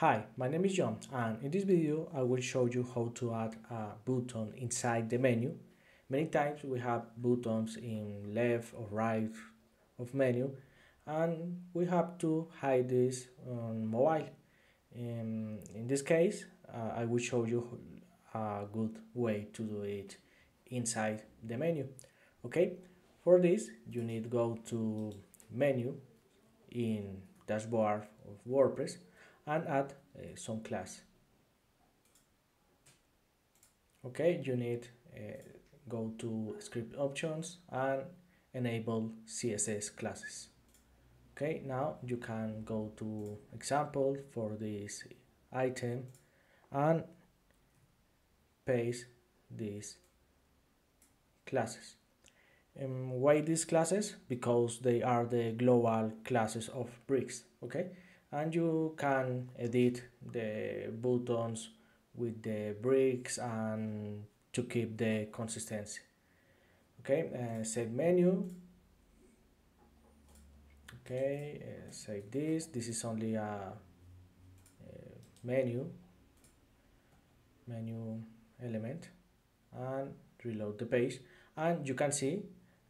Hi, my name is John and in this video I will show you how to add a button inside the menu. Many times we have buttons in left or right of menu and we have to hide this on mobile. In, in this case uh, I will show you a good way to do it inside the menu. Okay, for this you need to go to menu in dashboard of WordPress and add uh, some class. Okay, you need uh, go to screen options and enable CSS classes. Okay, now you can go to example for this item and paste these classes. Um, why these classes? Because they are the global classes of bricks, okay? And you can edit the buttons with the bricks and to keep the consistency. Okay, uh, save menu. Okay, uh, save this. This is only a, a menu, menu element and reload the page and you can see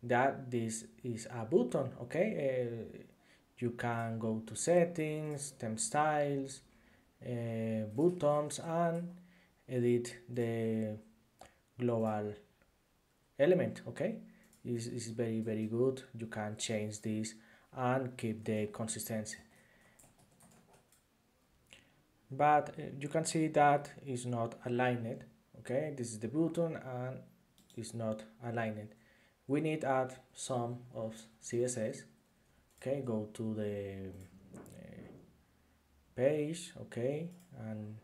that this is a button okay uh, you can go to settings theme styles uh, buttons and edit the global element okay? This is very very good. You can change this and keep the consistency. But uh, you can see that is not aligned okay? This is the button and it's not aligned. We need add some of css okay go to the uh, page okay and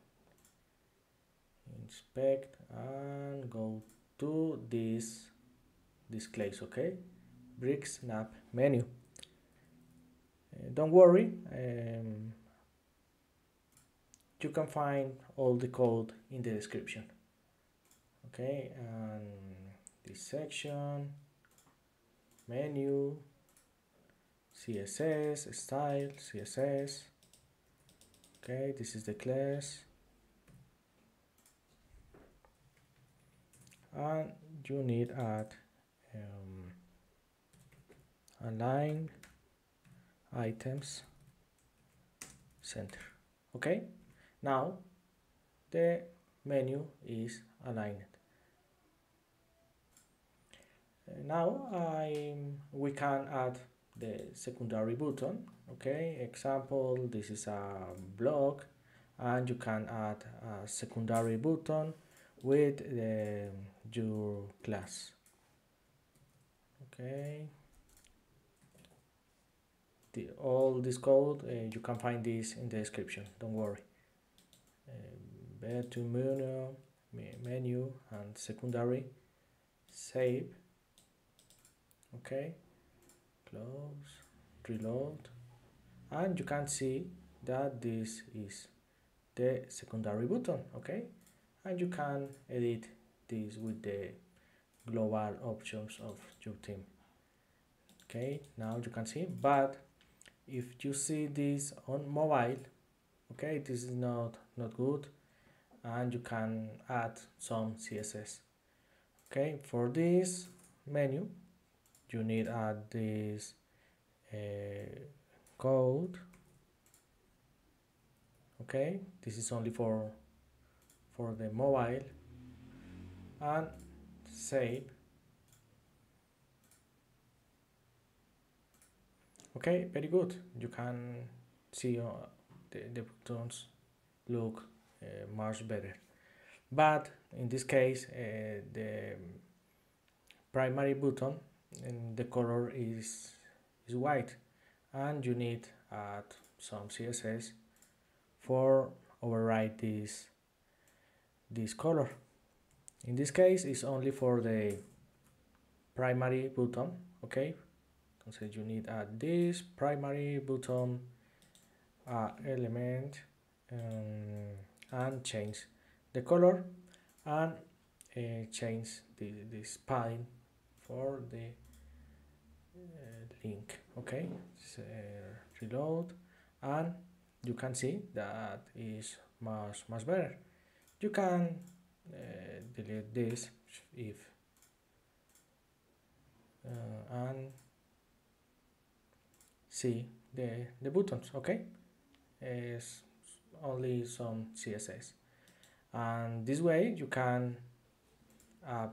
inspect and go to this this place okay? Bricks nav menu. Uh, don't worry um, you can find all the code in the description okay? And this section menu css style css okay this is the class. And you need add um, align items center. Okay? Now the menu is aligned. Now I we can add the secondary button okay? Example this is a blog and you can add a secondary button with the, your class okay? The, all this code uh, you can find this in the description don't worry. Uh, to menu menu and secondary save okay close reload and you can see that this is the secondary button okay? And you can edit this with the global options of your theme okay? Now you can see but if you see this on mobile okay this is not not good and you can add some css okay? For this menu you need add this uh, code. Okay this is only for for the mobile. And save. Okay very good. You can see uh, the, the buttons look uh, much better. But in this case uh, the primary button and the color is is white. And you need add some css for override this this color. In this case it's only for the primary button okay? So you need add this primary button uh, element um, and change the color and uh, change the, this padding for the okay uh, reload and you can see that is much much better. You can uh, delete this if uh, and see the the buttons okay is only some css and this way you can add,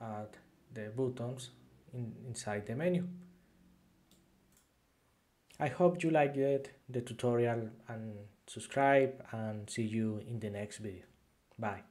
add the buttons in, inside the menu I hope you liked the tutorial and subscribe and see you in the next video. Bye.